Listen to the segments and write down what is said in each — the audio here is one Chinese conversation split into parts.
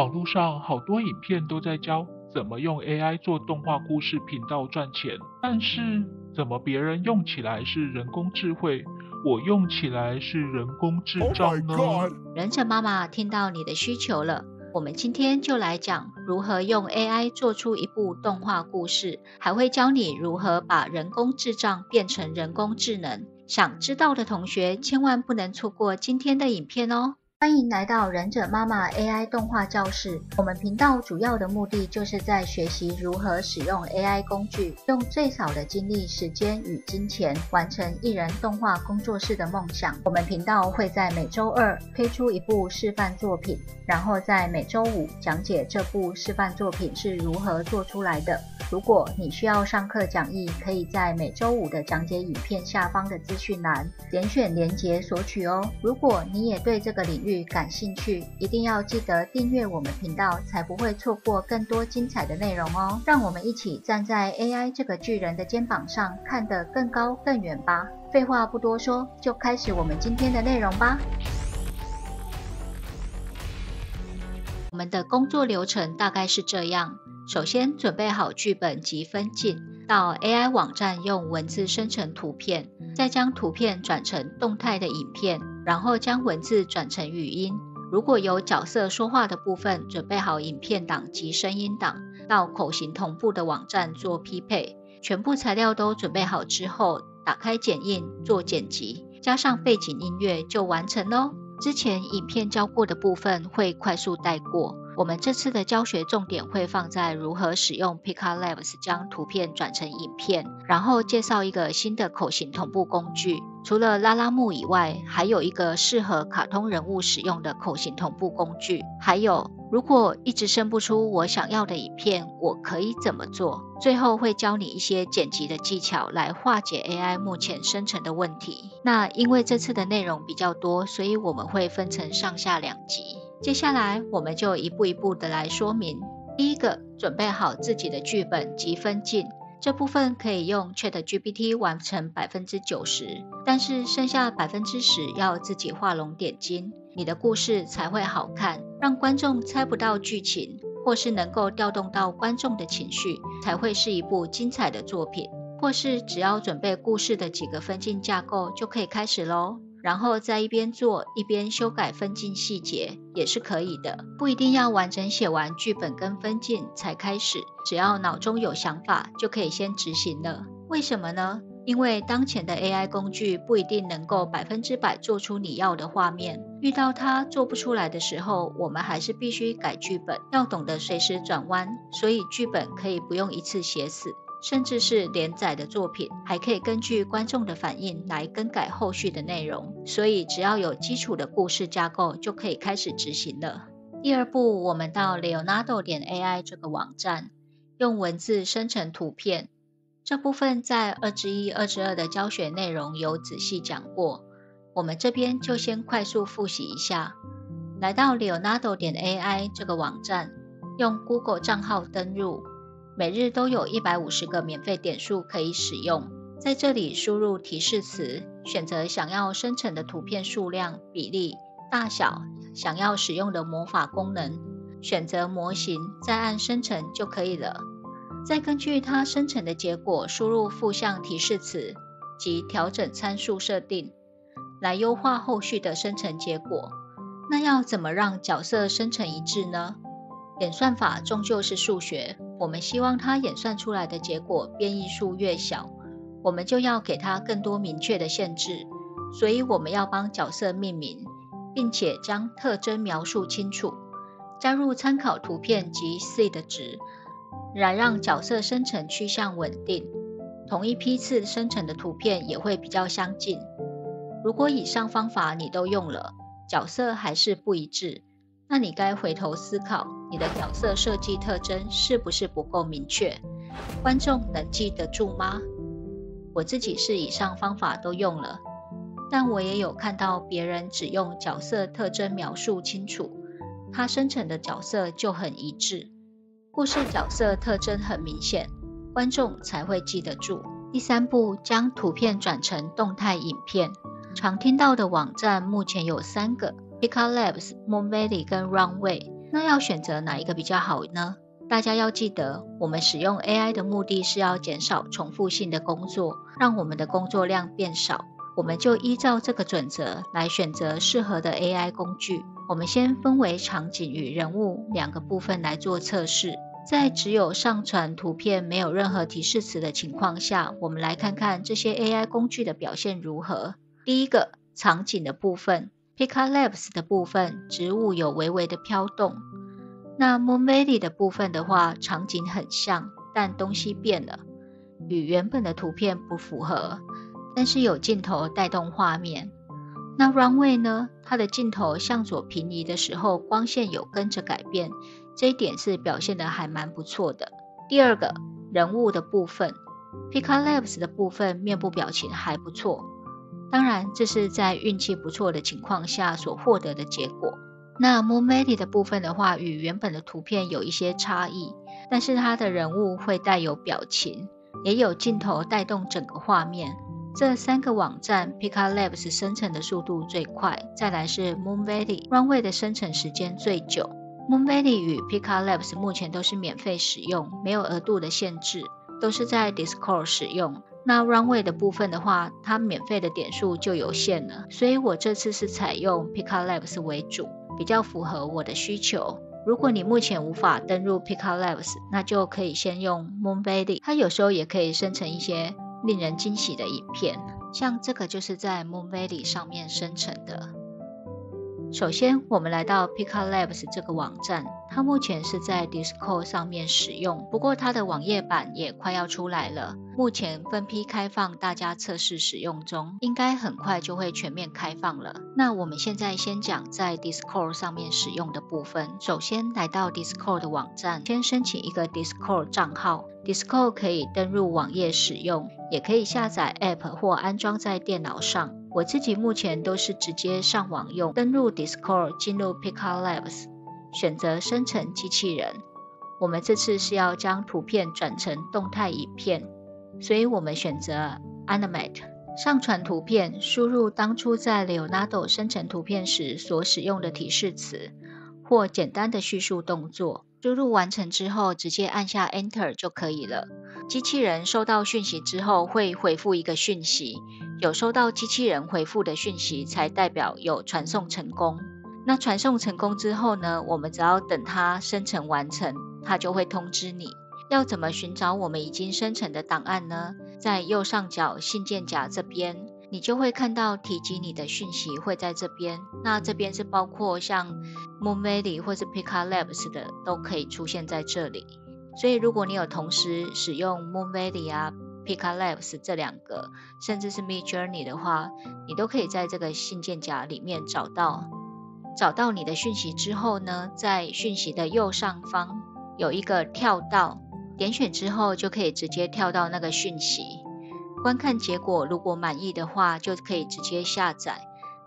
网络上好多影片都在教怎么用 AI 做动画故事频道赚钱，但是怎么别人用起来是人工智慧，我用起来是人工智障呢？忍者妈妈听到你的需求了，我们今天就来讲如何用 AI 做出一部动画故事，还会教你如何把人工智障变成人工智能。想知道的同学千万不能错过今天的影片哦！欢迎来到忍者妈妈 AI 动画教室。我们频道主要的目的就是在学习如何使用 AI 工具，用最少的精力、时间与金钱，完成一人动画工作室的梦想。我们频道会在每周二推出一部示范作品，然后在每周五讲解这部示范作品是如何做出来的。如果你需要上课讲义，可以在每周五的讲解影片下方的资讯栏点选连结索取哦。如果你也对这个领域感兴趣，一定要记得订阅我们频道，才不会错过更多精彩的内容哦。让我们一起站在 AI 这个巨人的肩膀上，看得更高更远吧。废话不多说，就开始我们今天的内容吧。我们的工作流程大概是这样。首先准备好剧本及分镜，到 AI 网站用文字生成图片，再将图片转成动态的影片，然后将文字转成语音。如果有角色说话的部分，准备好影片档及声音档，到口型同步的网站做匹配。全部材料都准备好之后，打开剪映做剪辑，加上背景音乐就完成喽。之前影片教过的部分会快速带过。我们这次的教学重点会放在如何使用 p i c a Labs 将图片转成影片，然后介绍一个新的口型同步工具。除了拉拉木以外，还有一个适合卡通人物使用的口型同步工具。还有，如果一直生不出我想要的影片，我可以怎么做？最后会教你一些剪辑的技巧来化解 AI 目前生成的问题。那因为这次的内容比较多，所以我们会分成上下两集。接下来，我们就一步一步的来说明。第一个，准备好自己的剧本及分镜，这部分可以用 ChatGPT 完成百分之九十，但是剩下百分之十要自己画龙点睛，你的故事才会好看，让观众猜不到剧情，或是能够调动到观众的情绪，才会是一部精彩的作品。或是只要准备故事的几个分镜架构，就可以开始喽。然后在一边做一边修改分镜细节也是可以的，不一定要完整写完剧本跟分镜才开始，只要脑中有想法就可以先执行了。为什么呢？因为当前的 AI 工具不一定能够百分之百做出你要的画面，遇到它做不出来的时候，我们还是必须改剧本，要懂得随时转弯，所以剧本可以不用一次写死。甚至是连载的作品，还可以根据观众的反应来更改后续的内容。所以，只要有基础的故事架构，就可以开始执行了。第二步，我们到 Leonardo 点 AI 这个网站，用文字生成图片。这部分在二之一、二之二的教学内容有仔细讲过，我们这边就先快速复习一下。来到 Leonardo 点 AI 这个网站，用 Google 账号登入。每日都有一百五十个免费点数可以使用，在这里输入提示词，选择想要生成的图片数量、比例、大小，想要使用的魔法功能，选择模型，再按生成就可以了。再根据它生成的结果输入负向提示词及调整参数设定，来优化后续的生成结果。那要怎么让角色生成一致呢？演算法终究是数学。我们希望它演算出来的结果变异数越小，我们就要给它更多明确的限制。所以我们要帮角色命名，并且将特征描述清楚，加入参考图片及 seed 值，来让角色生成趋向稳定。同一批次生成的图片也会比较相近。如果以上方法你都用了，角色还是不一致。那你该回头思考，你的角色设计特征是不是不够明确？观众能记得住吗？我自己是以上方法都用了，但我也有看到别人只用角色特征描述清楚，他生成的角色就很一致，故事角色特征很明显，观众才会记得住。第三步，将图片转成动态影片。常听到的网站目前有三个。Pika Labs、Moon Valley 跟 Runway，那要选择哪一个比较好呢？大家要记得，我们使用 AI 的目的是要减少重复性的工作，让我们的工作量变少。我们就依照这个准则来选择适合的 AI 工具。我们先分为场景与人物两个部分来做测试。在只有上传图片没有任何提示词的情况下，我们来看看这些 AI 工具的表现如何。第一个场景的部分，Pika Labs 的部分，植物有微微的飘动。那 Moonvalley 的部分的话，场景很像，但东西变了，与原本的图片不符合。但是有镜头带动画面。那 Runway 呢？它的镜头向左平移的时候，光线有跟着改变，这一点是表现的还蛮不错的。第二个人物的部分，Pika Labs 的部分面部表情还不错。当然，这是在运气不错的情况下所获得的结果。那 Moonvalley 的部分的话，与原本的图片有一些差异，但是它的人物会带有表情，也有镜头带动整个画面。这三个网站 p i c a Labs 生成的速度最快，再来是 Moonvalley，Runway 的生成时间最久。Moonvalley 与 p i c a Labs 目前都是免费使用，没有额度的限制，都是在 Discord 使用。那 Runway 的部分的话，它免费的点数就有限了，所以我这次是采用 Pika Labs 为主。比较符合我的需求。如果你目前无法登入 Pika Labs，那就可以先用 Moonvalley，它有时候也可以生成一些令人惊喜的影片，像这个就是在 Moonvalley 上面生成的。首先，我们来到 Pika Labs 这个网站，它目前是在 Discord 上面使用，不过它的网页版也快要出来了，目前分批开放，大家测试使用中，应该很快就会全面开放了。那我们现在先讲在 Discord 上面使用的部分。首先来到 Discord 的网站，先申请一个 Discord 账号，Discord 可以登入网页使用，也可以下载 App 或安装在电脑上。我自己目前都是直接上网用，登录 Discord，进入 p i c a Labs，选择生成机器人。我们这次是要将图片转成动态影片，所以我们选择 Animate，上传图片，输入当初在 Leonardo 生成图片时所使用的提示词或简单的叙述动作。输入完成之后，直接按下 Enter 就可以了。机器人收到讯息之后会回复一个讯息。有收到机器人回复的讯息，才代表有传送成功。那传送成功之后呢？我们只要等它生成完成，它就会通知你。要怎么寻找我们已经生成的档案呢？在右上角信件夹这边，你就会看到提及你的讯息会在这边。那这边是包括像 Moonvalley 或是 Pica Labs 的，都可以出现在这里。所以如果你有同时使用 Moonvalley 啊，Pika Labs 这两个，甚至是 Mid Journey 的话，你都可以在这个信件夹里面找到。找到你的讯息之后呢，在讯息的右上方有一个跳到，点选之后就可以直接跳到那个讯息。观看结果，如果满意的话，就可以直接下载；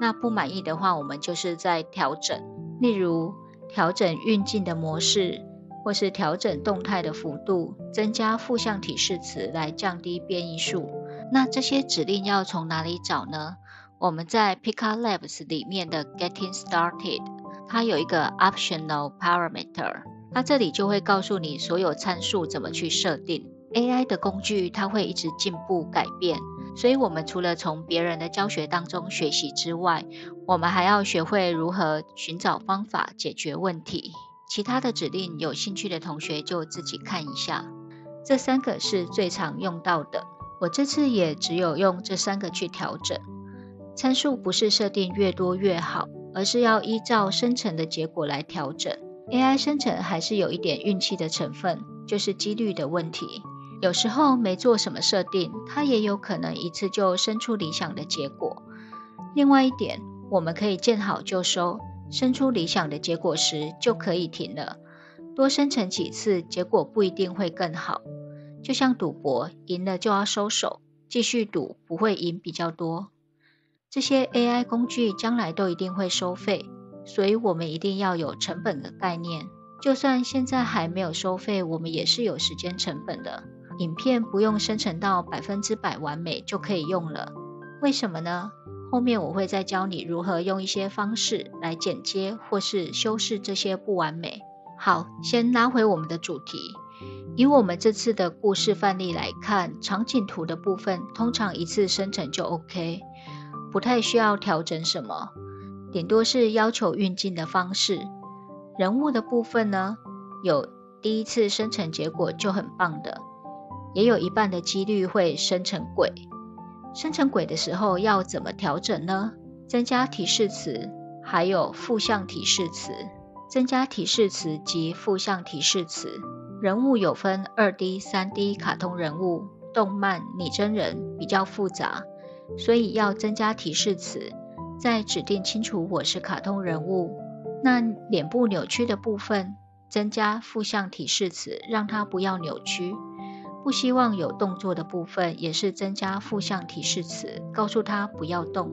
那不满意的话，我们就是在调整，例如调整运镜的模式。或是调整动态的幅度，增加负向提示词来降低变异数。那这些指令要从哪里找呢？我们在 Pika Labs 里面的 Getting Started，它有一个 Optional Parameter，它这里就会告诉你所有参数怎么去设定。AI 的工具它会一直进步改变，所以我们除了从别人的教学当中学习之外，我们还要学会如何寻找方法解决问题。其他的指令，有兴趣的同学就自己看一下。这三个是最常用到的，我这次也只有用这三个去调整参数，不是设定越多越好，而是要依照生成的结果来调整。AI 生成还是有一点运气的成分，就是几率的问题。有时候没做什么设定，它也有可能一次就生出理想的结果。另外一点，我们可以见好就收。生出理想的结果时就可以停了。多生成几次，结果不一定会更好。就像赌博，赢了就要收手，继续赌不会赢比较多。这些 AI 工具将来都一定会收费，所以我们一定要有成本的概念。就算现在还没有收费，我们也是有时间成本的。影片不用生成到百分之百完美就可以用了，为什么呢？后面我会再教你如何用一些方式来剪接或是修饰这些不完美。好，先拉回我们的主题。以我们这次的故事范例来看，场景图的部分通常一次生成就 OK，不太需要调整什么，顶多是要求运镜的方式。人物的部分呢，有第一次生成结果就很棒的，也有一半的几率会生成鬼。生成鬼的时候要怎么调整呢？增加提示词，还有负向提示词。增加提示词及负向提示词。人物有分二 D、三 D 卡通人物、动漫、拟真人，比较复杂，所以要增加提示词。再指定清楚我是卡通人物。那脸部扭曲的部分，增加负向提示词，让它不要扭曲。不希望有动作的部分，也是增加负向提示词，告诉他不要动。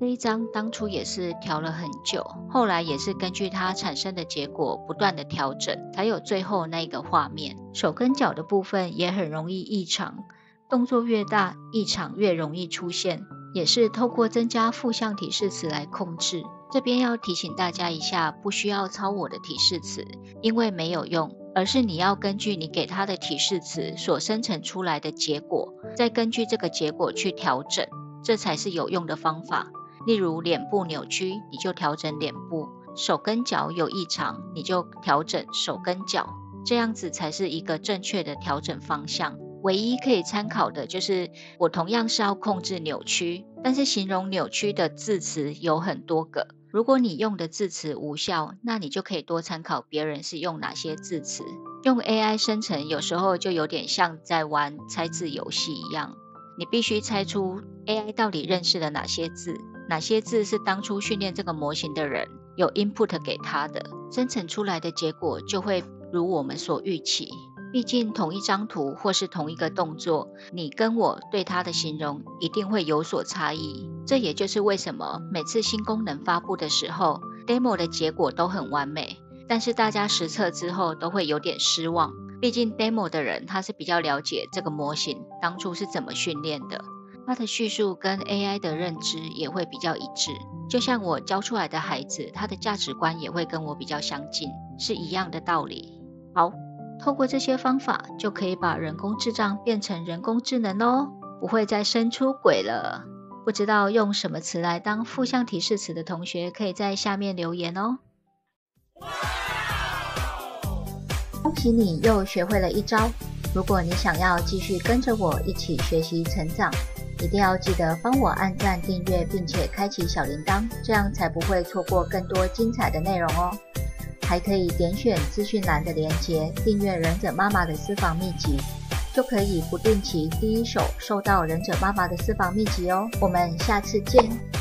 这一张当初也是调了很久，后来也是根据它产生的结果不断的调整，才有最后那个画面。手跟脚的部分也很容易异常，动作越大，异常越容易出现，也是透过增加负向提示词来控制。这边要提醒大家一下，不需要抄我的提示词，因为没有用。而是你要根据你给他的提示词所生成出来的结果，再根据这个结果去调整，这才是有用的方法。例如脸部扭曲，你就调整脸部；手跟脚有异常，你就调整手跟脚，这样子才是一个正确的调整方向。唯一可以参考的就是，我同样是要控制扭曲，但是形容扭曲的字词有很多个。如果你用的字词无效，那你就可以多参考别人是用哪些字词。用 AI 生成有时候就有点像在玩猜字游戏一样，你必须猜出 AI 到底认识了哪些字，哪些字是当初训练这个模型的人有 input 给他的，生成出来的结果就会如我们所预期。毕竟同一张图或是同一个动作，你跟我对它的形容一定会有所差异。这也就是为什么每次新功能发布的时候，demo 的结果都很完美，但是大家实测之后都会有点失望。毕竟 demo 的人他是比较了解这个模型当初是怎么训练的，他的叙述跟 AI 的认知也会比较一致。就像我教出来的孩子，他的价值观也会跟我比较相近，是一样的道理。好。透过这些方法，就可以把人工智障变成人工智能哦，不会再生出轨了。不知道用什么词来当负向提示词的同学，可以在下面留言哦。恭喜你又学会了一招！如果你想要继续跟着我一起学习成长，一定要记得帮我按赞、订阅，并且开启小铃铛，这样才不会错过更多精彩的内容哦。还可以点选资讯栏的链接，订阅忍者妈妈的私房秘籍，就可以不定期第一手收到忍者妈妈的私房秘籍哦。我们下次见。